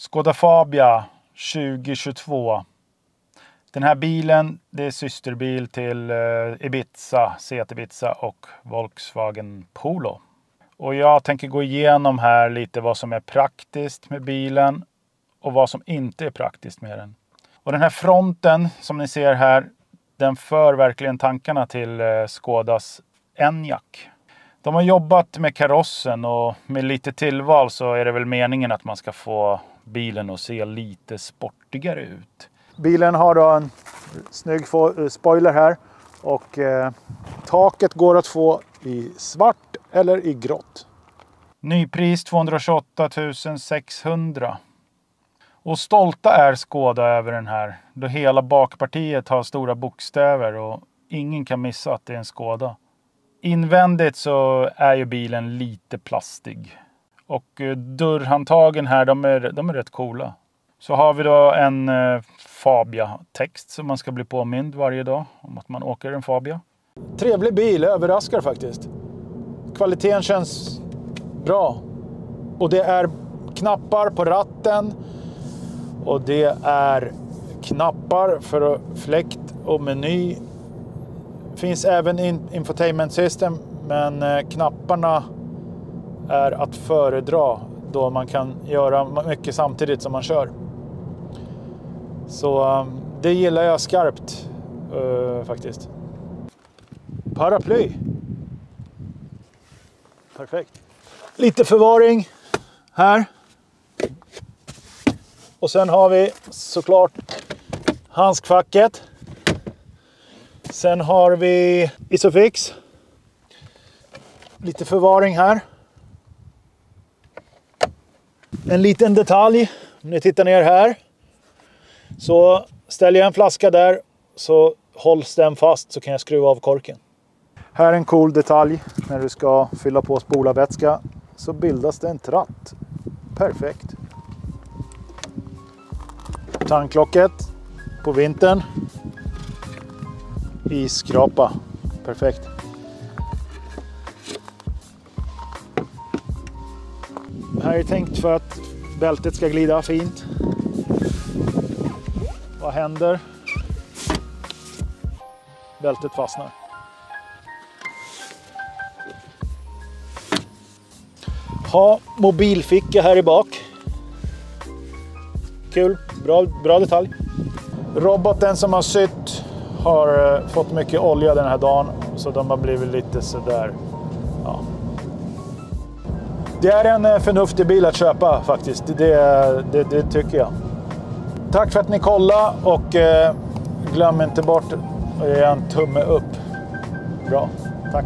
Skoda Fabia 2022. Den här bilen det är systerbil till eh, Ibiza, Seat Ibiza och Volkswagen Polo. Och jag tänker gå igenom här lite vad som är praktiskt med bilen och vad som inte är praktiskt med den. Och den här fronten som ni ser här, den för verkligen tankarna till eh, Skodas Enyaq. De har jobbat med karossen och med lite tillval så är det väl meningen att man ska få bilen att se lite sportigare ut. Bilen har då en snygg eh, spoiler här och eh, taket går att få i svart eller i grått. Nypris 228 600. Och stolta är Skåda över den här då hela bakpartiet har stora bokstäver och ingen kan missa att det är en Skåda. Invändigt så är ju bilen lite plastig. Och eh, dörrhandtagen här, de är, de är rätt coola. Så har vi då en eh, Fabia-text som man ska bli påmind varje dag om att man åker en Fabia. Trevlig bil, överraskar faktiskt. Kvaliteten känns bra. Och det är knappar på ratten. Och det är knappar för fläkt och meny. Finns även infotainment system men eh, knapparna är att föredra då man kan göra mycket samtidigt som man kör. Så ehm, det gillar jag skarpt uh, faktiskt. Paraply. Perfekt. Lite förvaring här. Och sen har vi såklart handskfacket. Sen har vi Isofix. Lite förvaring här. En liten detalj, om ni tittar ner här. Så ställer jag en flaska där så hålls den fast så kan jag skruva av korken. Här är en cool detalj. När du ska fylla på spolarvätska så bildas det en tratt. Perfekt. Tanklocket på vintern. Isskrapa. Perfekt. Här är tänkt för att bältet ska glida fint. Vad händer? Bältet fastnar. Ha mobilficka här i bak. Kul, bra, bra detalj. Roboten som har sytt har eh, fått mycket olja den här dagen så de har blivit lite sådär. Ja. Det är en eh, förnuftig bil att köpa faktiskt. Det, det, det tycker jag. Tack för att ni kollade och eh, glöm inte bort att ge en tumme upp. Bra, tack.